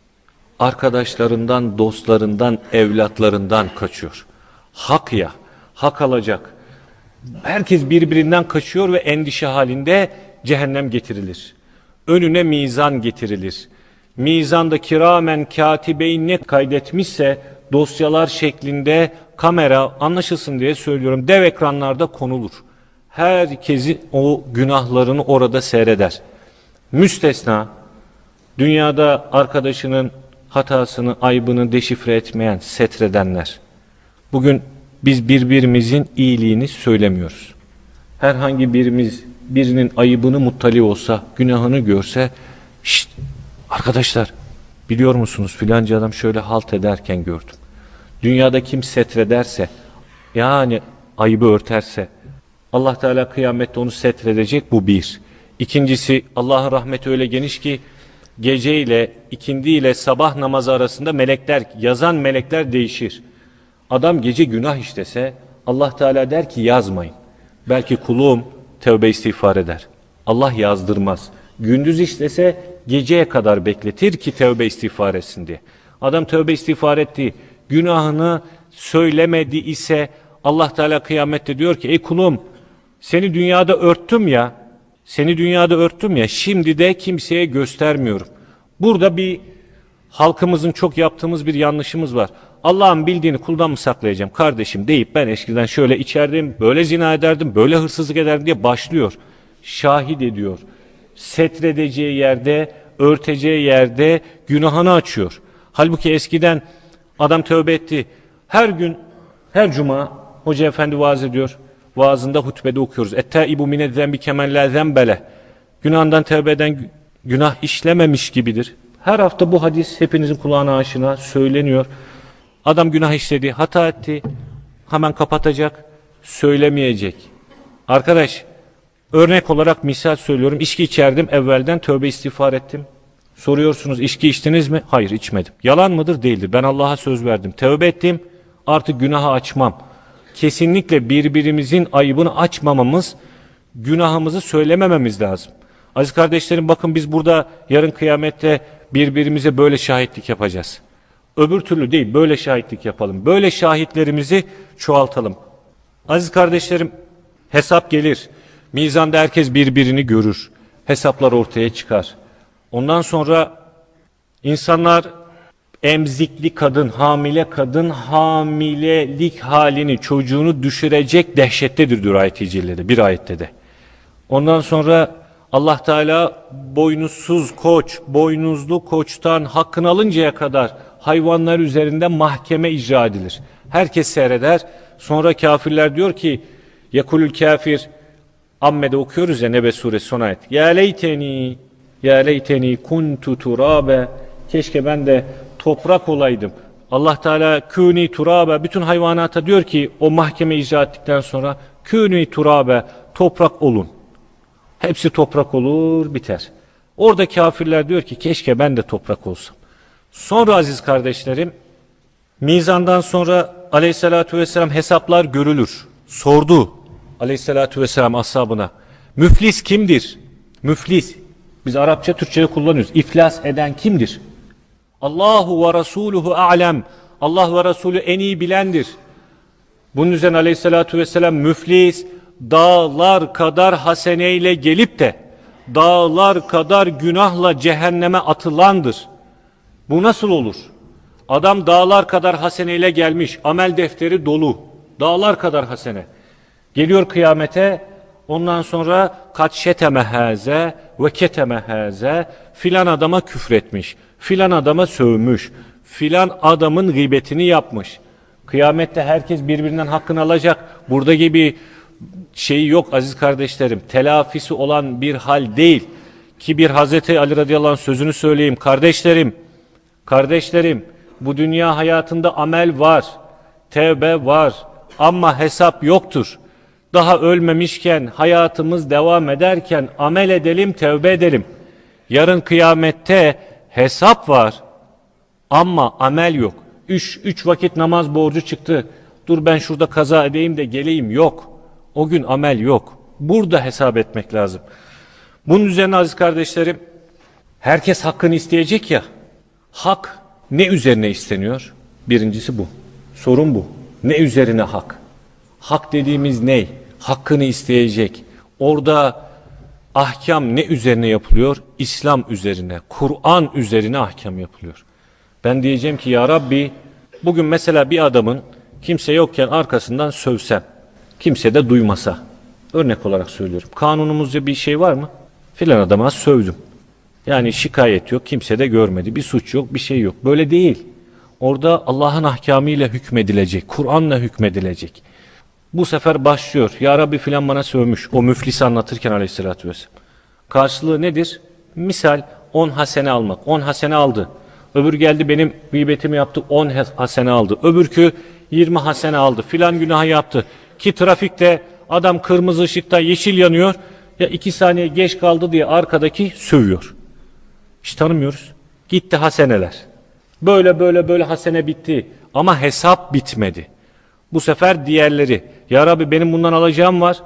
arkadaşlarından dostlarından evlatlarından kaçıyor. Hak ya hak alacak. Herkes birbirinden kaçıyor ve endişe halinde cehennem getirilir önüne mizan getirilir mizanda kiramen katibeyn ne kaydetmişse dosyalar şeklinde kamera anlaşılsın diye söylüyorum dev ekranlarda konulur. Herkesi o günahlarını orada seyreder. Müstesna dünyada arkadaşının hatasını, aybını deşifre etmeyen, setredenler. Bugün biz birbirimizin iyiliğini söylemiyoruz. Herhangi birimiz birinin ayıbını muttali olsa, günahını görse, şşt arkadaşlar biliyor musunuz filanca adam şöyle halt ederken gördüm. Dünyada kim setrederse yani ayıbı örterse Allah Teala kıyamette onu setredecek bu bir. İkincisi Allah'ın rahmeti öyle geniş ki gece ile ikindi ile sabah namazı arasında melekler yazan melekler değişir. Adam gece günah işlese Allah Teala der ki yazmayın. Belki kulum tövbe istiğfar eder. Allah yazdırmaz. Gündüz işlese geceye kadar bekletir ki tövbe istiğfar etsin diye. Adam tövbe istiğfar etti günahını söylemedi ise Allah Teala kıyamette diyor ki ey kulum seni dünyada örttüm ya seni dünyada örttüm ya şimdi de kimseye göstermiyorum. Burada bir halkımızın çok yaptığımız bir yanlışımız var. Allah'ın bildiğini kuldan mı saklayacağım kardeşim deyip ben eskiden şöyle içerdim, böyle zina ederdim, böyle hırsızlık ederdim diye başlıyor. Şahit ediyor. Setredeceği yerde, örteceği yerde günahını açıyor. Halbuki eskiden Adam tövbe etti. Her gün, her cuma hoca efendi vaaz ediyor. Vaazında hutbede okuyoruz. Ettaibu mine zembi kemen la zembele. Günahından tövbe eden günah işlememiş gibidir. Her hafta bu hadis hepinizin kulağına aşina söyleniyor. Adam günah işledi, hata etti. Hemen kapatacak, söylemeyecek. Arkadaş, örnek olarak misal söylüyorum. İçki içerdim, evvelden tövbe istiğfar ettim. Soruyorsunuz içki içtiniz mi? Hayır içmedim. Yalan mıdır? Değildir. Ben Allah'a söz verdim. Tevbe ettim. Artık günaha açmam. Kesinlikle birbirimizin ayıbını açmamamız, günahımızı söylemememiz lazım. Aziz kardeşlerim bakın biz burada yarın kıyamette birbirimize böyle şahitlik yapacağız. Öbür türlü değil, böyle şahitlik yapalım. Böyle şahitlerimizi çoğaltalım. Aziz kardeşlerim, hesap gelir. Mizanda herkes birbirini görür. Hesaplar ortaya çıkar. Ondan sonra insanlar emzikli kadın, hamile kadın hamilelik halini, çocuğunu düşürecek dehşettedir diyor ayet-i bir ayette de. Ondan sonra Allah Teala boynuzsuz koç, boynuzlu koçtan hakkını alıncaya kadar hayvanlar üzerinde mahkeme icra edilir. Herkes seyreder. Sonra kafirler diyor ki Yakulül kafir Amme'de okuyoruz ya Nebe suresi son ayet. Ya leyteni ya leyteni kuntu turabe keşke ben de toprak olaydım. Allah Teala kûni turabe bütün hayvanata diyor ki o mahkeme icra ettikten sonra kûni turabe toprak olun. Hepsi toprak olur biter. Orada kafirler diyor ki keşke ben de toprak olsam. Sonra aziz kardeşlerim mizandan sonra aleyhissalatü vesselam hesaplar görülür. Sordu aleyhissalatü vesselam ashabına. Müflis kimdir? Müflis. Biz Arapça Türkçe'de kullanıyoruz. İflas eden kimdir? Allahu ve Resuluhu a'lem. Allah ve Resulü en iyi bilendir. Bunun üzerine aleyhissalatü vesselam müflis dağlar kadar haseneyle gelip de dağlar kadar günahla cehenneme atılandır. Bu nasıl olur? Adam dağlar kadar haseneyle gelmiş, amel defteri dolu, dağlar kadar hasene. Geliyor kıyamete, ondan sonra kaç şeteme haze ve keteme haze filan adama küfretmiş, filan adama sövmüş, filan adamın gıybetini yapmış. Kıyamette herkes birbirinden hakkını alacak. Burada gibi şeyi yok aziz kardeşlerim. Telafisi olan bir hal değil. Ki bir Hazreti Ali radıyallahu anh sözünü söyleyeyim. Kardeşlerim, kardeşlerim bu dünya hayatında amel var, tevbe var ama hesap yoktur. Daha ölmemişken, hayatımız devam ederken amel edelim, tevbe edelim. Yarın kıyamette hesap var ama amel yok. Üç, üç vakit namaz borcu çıktı. Dur ben şurada kaza edeyim de geleyim. Yok. O gün amel yok. Burada hesap etmek lazım. Bunun üzerine aziz kardeşlerim, herkes hakkını isteyecek ya. Hak ne üzerine isteniyor? Birincisi bu. Sorun bu. Ne üzerine hak? Hak dediğimiz ne? Hakkını isteyecek. Orada ahkam ne üzerine yapılıyor? İslam üzerine, Kur'an üzerine ahkam yapılıyor. Ben diyeceğim ki ya Rabbi bugün mesela bir adamın kimse yokken arkasından sövsem, kimse de duymasa. Örnek olarak söylüyorum. Kanunumuzca bir şey var mı? Filan adama sövdüm. Yani şikayet yok, kimse de görmedi. Bir suç yok, bir şey yok. Böyle değil. Orada Allah'ın ahkamıyla hükmedilecek, Kur'an'la hükmedilecek. Bu sefer başlıyor. Ya Rabbi filan bana sövmüş. O müflisi anlatırken aleyhissalatü vesselam. Karşılığı nedir? Misal 10 hasene almak. 10 hasene aldı. Öbür geldi benim gıybetimi yaptı 10 hasene aldı. Öbürkü 20 hasene aldı. Filan günah yaptı. Ki trafikte adam kırmızı ışıkta yeşil yanıyor. Ya iki saniye geç kaldı diye arkadaki sövüyor. Hiç tanımıyoruz. Gitti haseneler. Böyle böyle böyle hasene bitti. Ama hesap bitmedi. Bu sefer diğerleri. Ya Rabbi benim bundan alacağım var.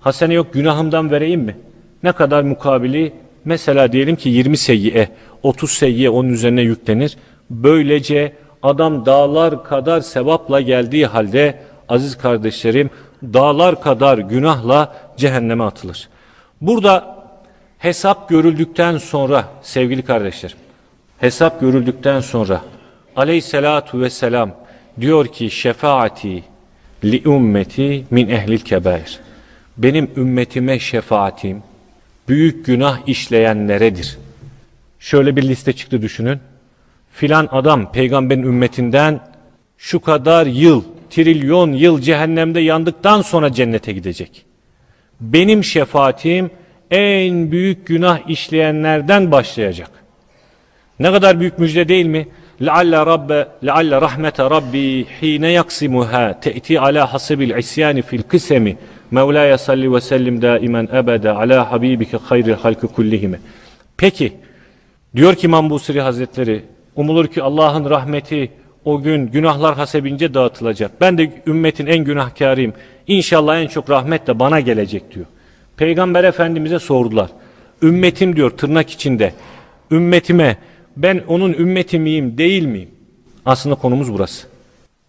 Hasene yok günahımdan vereyim mi? Ne kadar mukabili? Mesela diyelim ki 20 seyyiye, 30 seyyiye onun üzerine yüklenir. Böylece adam dağlar kadar sevapla geldiği halde aziz kardeşlerim dağlar kadar günahla cehenneme atılır. Burada hesap görüldükten sonra sevgili kardeşlerim hesap görüldükten sonra aleyhissalatu vesselam diyor ki şefaati li ümmeti min ehlil kebair. Benim ümmetime şefaatim büyük günah işleyenleredir. Şöyle bir liste çıktı düşünün. Filan adam peygamberin ümmetinden şu kadar yıl, trilyon yıl cehennemde yandıktan sonra cennete gidecek. Benim şefaatim en büyük günah işleyenlerden başlayacak. Ne kadar büyük müjde değil mi? لعل رب لعل رحمة ربي حين يقسمها تأتي على حسب العصيان في القسم مولاي صل وسلم دائما أبدا على حبيبك خير الخلق كلهم Peki diyor ki İmam Busiri Hazretleri umulur ki Allah'ın rahmeti o gün günahlar hasebince dağıtılacak. Ben de ümmetin en günahkarıyım. İnşallah en çok rahmet de bana gelecek diyor. Peygamber Efendimiz'e sordular. Ümmetim diyor tırnak içinde. Ümmetime ben onun ümmeti miyim değil miyim? Aslında konumuz burası.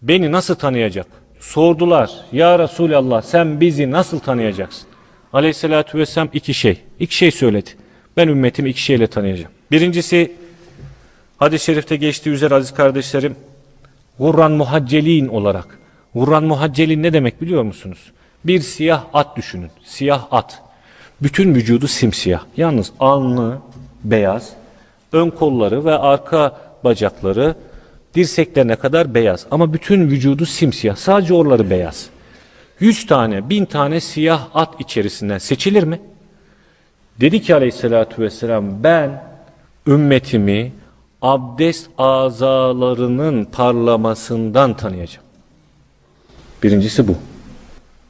Beni nasıl tanıyacak? Sordular. Ya Resulallah sen bizi nasıl tanıyacaksın? Aleyhissalatü vesselam iki şey. İki şey söyledi. Ben ümmetimi iki şeyle tanıyacağım. Birincisi hadis-i şerifte geçtiği üzere aziz kardeşlerim Gurran muhaccelin olarak. Gurran muhaccelin ne demek biliyor musunuz? Bir siyah at düşünün. Siyah at. Bütün vücudu simsiyah. Yalnız alnı beyaz. Ön kolları ve arka bacakları dirseklerine kadar beyaz. Ama bütün vücudu simsiyah. Sadece oraları beyaz. Yüz tane, bin tane siyah at içerisinden seçilir mi? Dedi ki aleyhissalatü vesselam ben ümmetimi abdest azalarının parlamasından tanıyacağım. Birincisi bu.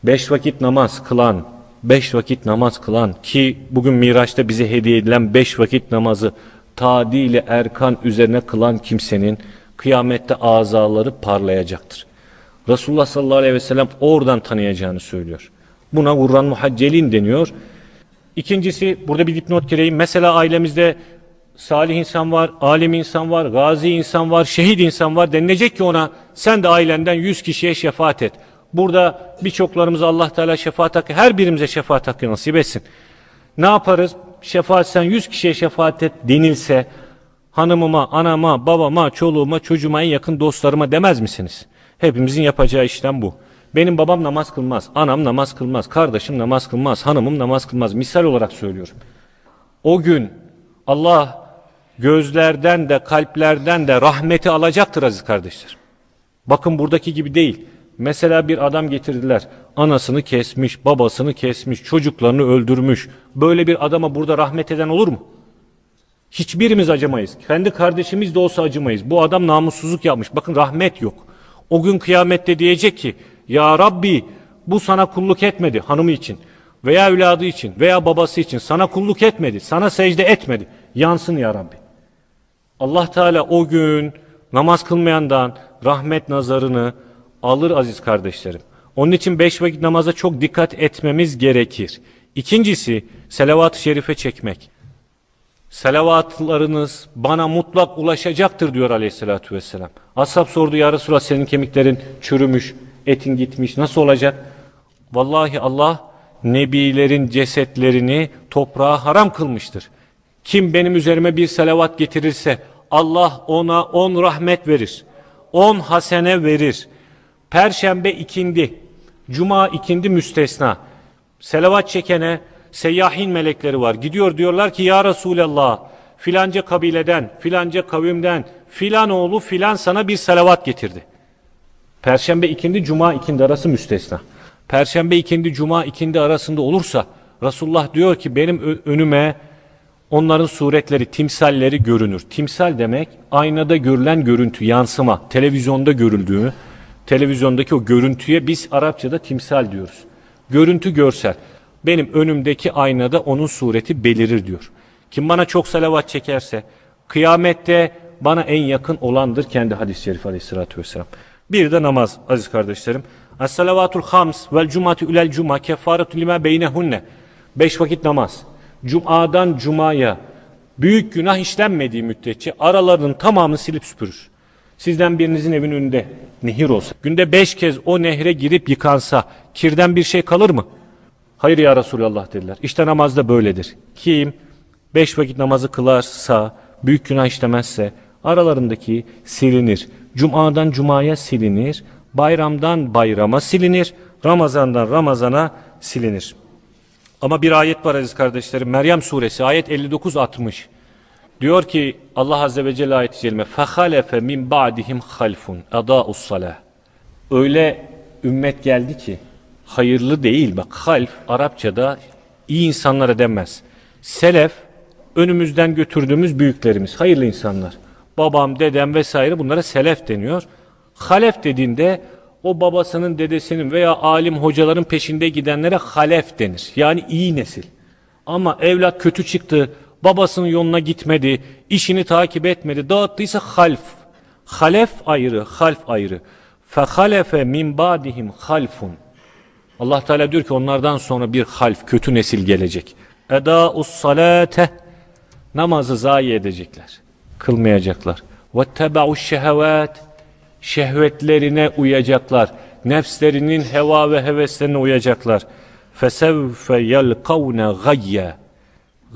Beş vakit namaz kılan, beş vakit namaz kılan ki bugün Miraç'ta bize hediye edilen beş vakit namazı tadili erkan üzerine kılan kimsenin kıyamette azaları parlayacaktır. Resulullah sallallahu aleyhi ve sellem oradan tanıyacağını söylüyor. Buna Kur'an muhaccelin deniyor. İkincisi burada bir dipnot gireyim. Mesela ailemizde salih insan var, alim insan var, gazi insan var, şehit insan var denilecek ki ona sen de ailenden yüz kişiye şefaat et. Burada birçoklarımız Allah Teala şefaat hakkı, her birimize şefaat hakkı nasip etsin. Ne yaparız? Şefaat sen yüz kişiye şefaat et denilse hanımıma, anama, babama, çoluğuma, çocuğuma en yakın dostlarıma demez misiniz? Hepimizin yapacağı işlem bu. Benim babam namaz kılmaz, anam namaz kılmaz, kardeşim namaz kılmaz, hanımım namaz kılmaz. Misal olarak söylüyorum. O gün Allah gözlerden de kalplerden de rahmeti alacaktır aziz kardeşler. Bakın buradaki gibi değil. Mesela bir adam getirdiler. Anasını kesmiş, babasını kesmiş, çocuklarını öldürmüş. Böyle bir adama burada rahmet eden olur mu? Hiçbirimiz acımayız. Kendi kardeşimiz de olsa acımayız. Bu adam namussuzluk yapmış. Bakın rahmet yok. O gün kıyamette diyecek ki Ya Rabbi bu sana kulluk etmedi hanımı için veya evladı için veya babası için sana kulluk etmedi. Sana secde etmedi. Yansın ya Rabbi. Allah Teala o gün namaz kılmayandan rahmet nazarını alır aziz kardeşlerim. Onun için beş vakit namaza çok dikkat etmemiz gerekir. İkincisi selavat-ı şerife çekmek. Selavatlarınız bana mutlak ulaşacaktır diyor aleyhissalatü vesselam. Ashab sordu ya Resulallah senin kemiklerin çürümüş, etin gitmiş nasıl olacak? Vallahi Allah nebilerin cesetlerini toprağa haram kılmıştır. Kim benim üzerime bir selavat getirirse Allah ona on rahmet verir. On hasene verir. Perşembe ikindi, cuma ikindi müstesna. Selavat çekene seyyahin melekleri var. Gidiyor diyorlar ki ya Resulallah filanca kabileden, filanca kavimden, filan oğlu filan sana bir selavat getirdi. Perşembe ikindi, cuma ikindi arası müstesna. Perşembe ikindi, cuma ikindi arasında olursa Resulullah diyor ki benim önüme onların suretleri, timsalleri görünür. Timsal demek aynada görülen görüntü, yansıma, televizyonda görüldüğü, televizyondaki o görüntüye biz Arapçada timsal diyoruz. Görüntü görsel. Benim önümdeki aynada onun sureti belirir diyor. Kim bana çok salavat çekerse kıyamette bana en yakın olandır kendi hadis-i şerif aleyhissalatü vesselam. Bir de namaz aziz kardeşlerim. Es-salavatul hams vel cumatu ilel cuma kefaretu lima beynehunne. Beş vakit namaz. Cuma'dan cumaya büyük günah işlenmediği müddetçe aralarının tamamını silip süpürür. Sizden birinizin evin önünde nehir olsa, günde beş kez o nehre girip yıkansa, kirden bir şey kalır mı? Hayır ya Resulallah dediler. İşte namazda böyledir. Kim beş vakit namazı kılarsa, büyük günah işlemezse, aralarındaki silinir. Cuma'dan cumaya silinir, bayramdan bayrama silinir, Ramazandan Ramazana silinir. Ama bir ayet var aziz kardeşlerim. Meryem suresi ayet 59-60. Diyor ki Allah Azze ve Celle ayet-i celime فَخَلَفَ مِنْ بَعْدِهِمْ خَلْفٌ اَضَاءُ الصَّلَاةِ Öyle ümmet geldi ki hayırlı değil bak half Arapçada iyi insanlara denmez. Selef önümüzden götürdüğümüz büyüklerimiz hayırlı insanlar. Babam, dedem vesaire bunlara selef deniyor. Halef dediğinde o babasının, dedesinin veya alim hocaların peşinde gidenlere halef denir. Yani iyi nesil. Ama evlat kötü çıktı, babasının yoluna gitmedi, işini takip etmedi, dağıttıysa half. Halef ayrı, half ayrı. فَخَلَفَ مِنْ بَعْدِهِمْ halfun. Allah Teala diyor ki onlardan sonra bir half, kötü nesil gelecek. Edâ'us salate namazı zayi edecekler. Kılmayacaklar. وَاتَّبَعُوا الشَّهَوَاتِ şehvetlerine uyacaklar. Nefslerinin heva ve heveslerine uyacaklar. Fesevfe yelkavne gayya.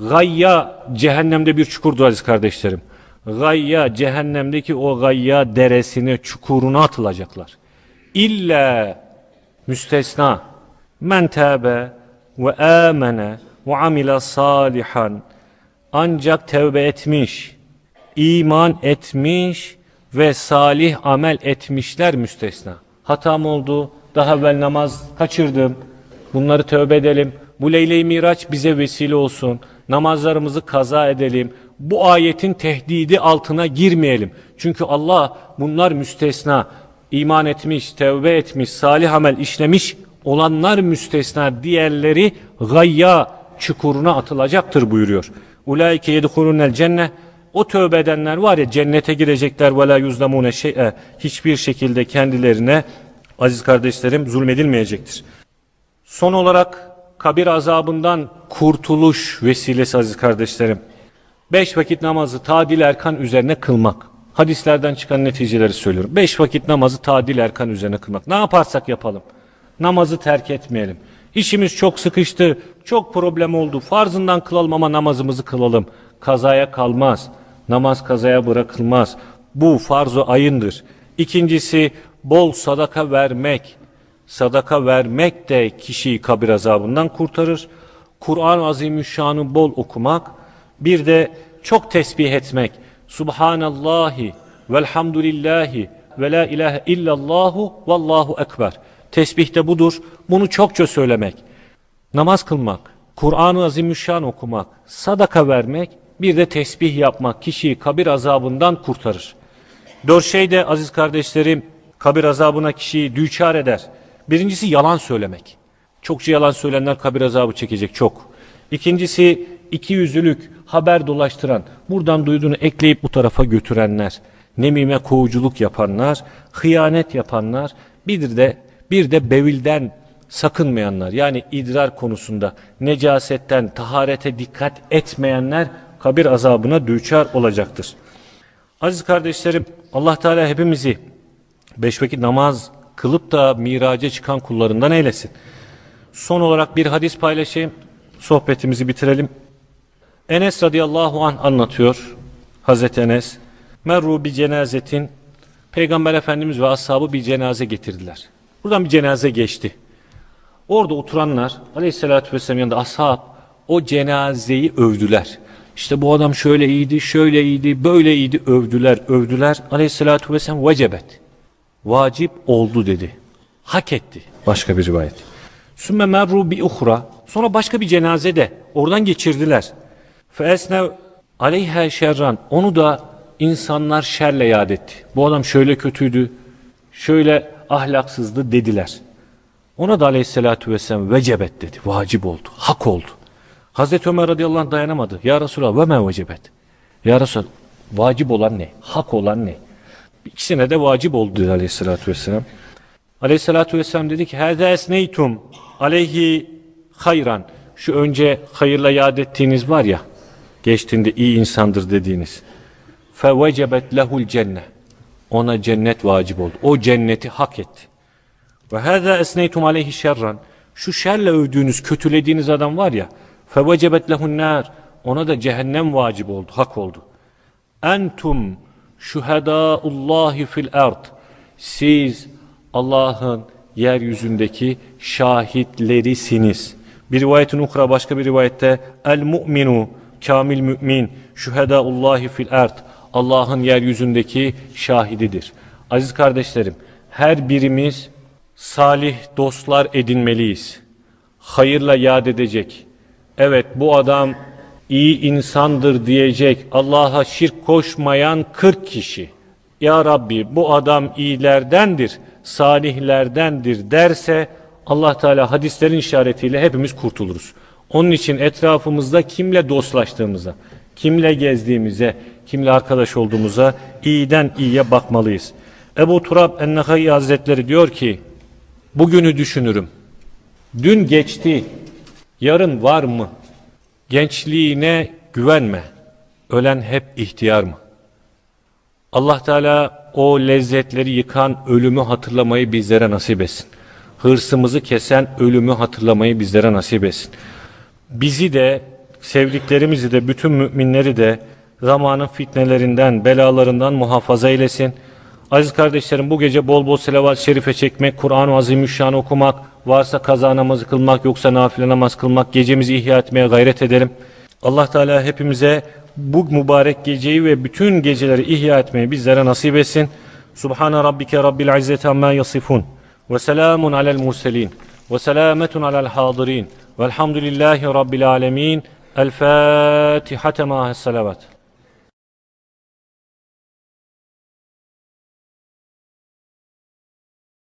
Gayya cehennemde bir çukurdur aziz kardeşlerim. Gayya cehennemdeki o gayya deresine çukuruna atılacaklar. İlla müstesna men tâbe ve âmene ve amile salihan ancak tevbe etmiş, iman etmiş ve salih amel etmişler müstesna. Hatam oldu, daha evvel namaz kaçırdım, bunları tövbe edelim. Bu Leyle-i Miraç bize vesile olsun. Namazlarımızı kaza edelim. Bu ayetin tehdidi altına girmeyelim. Çünkü Allah bunlar müstesna. iman etmiş, tevbe etmiş, salih amel işlemiş olanlar müstesna. Diğerleri gayya çukuruna atılacaktır buyuruyor. Ulaike yedhulunel cenne o tövbe edenler var ya cennete girecekler ve la yuzlamune şey'e hiçbir şekilde kendilerine aziz kardeşlerim zulmedilmeyecektir. Son olarak kabir azabından kurtuluş vesilesi aziz kardeşlerim. Beş vakit namazı tadil erkan üzerine kılmak. Hadislerden çıkan neticeleri söylüyorum. Beş vakit namazı tadil erkan üzerine kılmak. Ne yaparsak yapalım. Namazı terk etmeyelim. İşimiz çok sıkıştı, çok problem oldu. Farzından kılalım ama namazımızı kılalım. Kazaya kalmaz. Namaz kazaya bırakılmaz. Bu farz ayındır. İkincisi bol sadaka vermek. Sadaka vermek de kişiyi kabir azabından kurtarır. Kur'an-ı Azimüşşan'ı bol okumak. Bir de çok tesbih etmek. Subhanallahi velhamdülillahi ve la ilahe illallahu vallahu ekber. Tesbih de budur. Bunu çokça söylemek. Namaz kılmak, Kur'an-ı Azimüşşan okumak, sadaka vermek, bir de tesbih yapmak kişiyi kabir azabından kurtarır. Dört şey de aziz kardeşlerim kabir azabına kişiyi düçar eder. Birincisi yalan söylemek. Çokça yalan söyleyenler kabir azabı çekecek çok. İkincisi iki yüzlülük, haber dolaştıran, buradan duyduğunu ekleyip bu tarafa götürenler, nemime kovuculuk yapanlar, hıyanet yapanlar, bir de bir de bevilden sakınmayanlar yani idrar konusunda necasetten taharete dikkat etmeyenler kabir azabına düçar olacaktır. Aziz kardeşlerim Allah Teala hepimizi beş vakit namaz kılıp da miraca çıkan kullarından eylesin. Son olarak bir hadis paylaşayım. Sohbetimizi bitirelim. Enes radıyallahu an anlatıyor. Hazreti Enes. Merru bir cenazetin Peygamber Efendimiz ve ashabı bir cenaze getirdiler. Buradan bir cenaze geçti. Orada oturanlar aleyhissalatü vesselam yanında ashab o cenazeyi övdüler. İşte bu adam şöyle iyiydi, şöyle iyiydi, böyle iyiydi övdüler, övdüler. Aleyhissalatü vesselam vecebet. Vacip oldu dedi. Hak etti. Başka bir rivayet. Sümme merru bi uhra. Sonra başka bir cenaze de oradan geçirdiler. Fe esne aleyha şerran. Onu da insanlar şerle yad etti. Bu adam şöyle kötüydü, şöyle ahlaksızdı dediler. Ona da aleyhissalatü vesselam vecebet dedi. Vacip oldu. Hak oldu. Hazreti Ömer radıyallahu anh dayanamadı. Ya Resulallah ve men vecebet. Ya Resulallah vacip olan ne? Hak olan ne? İkisine de vacip oldu dedi aleyhissalatü vesselam. Aleyhissalatü vesselam dedi ki Hâzâ esneytum aleyhi hayran. Şu önce hayırla yad ettiğiniz var ya geçtiğinde iyi insandır dediğiniz. Fevecebet lehul cennet. Ona cennet vacip oldu. O cenneti hak etti. Ve hâzâ esneytum aleyhi şerran. Şu şerle övdüğünüz, kötülediğiniz adam var ya. Fevecebet lehun nâr. Ona da cehennem vacip oldu, hak oldu. Entum şuhedâullâhi fil ard. Siz Allah'ın yeryüzündeki şahitlerisiniz. Bir rivayetin ukra başka bir rivayette el mu'minu kamil mümin şuhedâullâhi fil ard. Allah'ın yeryüzündeki şahididir. Aziz kardeşlerim, her birimiz salih dostlar edinmeliyiz. Hayırla yad edecek. Evet bu adam iyi insandır diyecek. Allah'a şirk koşmayan 40 kişi. Ya Rabbi bu adam iyilerdendir, salihlerdendir derse Allah Teala hadislerin işaretiyle hepimiz kurtuluruz. Onun için etrafımızda kimle dostlaştığımıza, kimle gezdiğimize, kimle arkadaş olduğumuza iyiden iyiye bakmalıyız. Ebu Turab Ennehai Hazretleri diyor ki, bugünü düşünürüm. Dün geçti, yarın var mı? Gençliğine güvenme. Ölen hep ihtiyar mı? Allah Teala o lezzetleri yıkan ölümü hatırlamayı bizlere nasip etsin. Hırsımızı kesen ölümü hatırlamayı bizlere nasip etsin. Bizi de, sevdiklerimizi de, bütün müminleri de zamanın fitnelerinden, belalarından muhafaza eylesin. Aziz kardeşlerim bu gece bol bol selavat şerife çekmek, Kur'an-ı Azimüşşan'ı okumak, varsa kaza namazı kılmak yoksa nafile namaz kılmak, gecemizi ihya etmeye gayret edelim. Allah Teala hepimize bu mübarek geceyi ve bütün geceleri ihya etmeyi bizlere nasip etsin. Subhane rabbike rabbil izzeti amma yasifun. Ve selamun alel murselin. Ve selametun alel hadirin. Velhamdülillahi rabbil alemin. El Fatiha ma salavat.